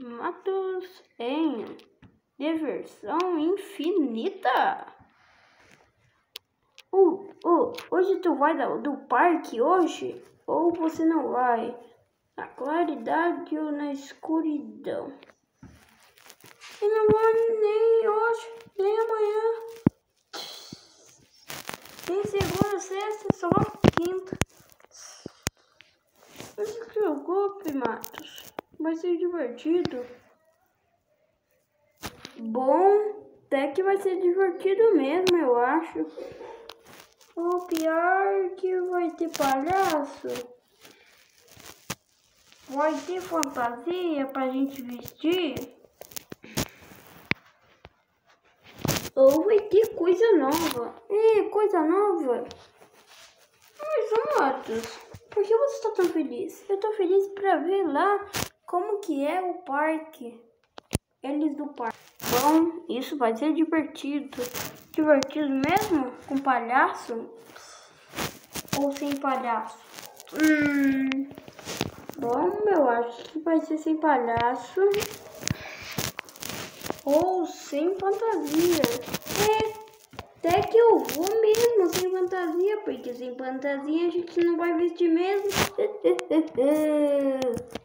Matos em diversão infinita. Uh, uh, hoje tu vai do parque hoje? Ou você não vai? Na claridade ou na escuridão? E não vou nem hoje, nem amanhã. Nem segunda, sexta, só quinta. Não se preocupe, Matos. Vai ser divertido. Bom, até que vai ser divertido mesmo, eu acho. O pior que vai ter palhaço. Vai ter fantasia pra gente vestir. Ou vai ter coisa nova. É, coisa nova. Mas, Matos, por que você está tão feliz? Eu tô feliz pra ver lá como que é o parque. Eles do parque. Bom, isso vai ser divertido. Divertido mesmo? Com palhaço? Ou sem palhaço? Hum, bom, eu acho que vai ser sem palhaço. Ou sem fantasia. É, até que eu vou mesmo sem fantasia, porque sem fantasia a gente não vai vestir mesmo.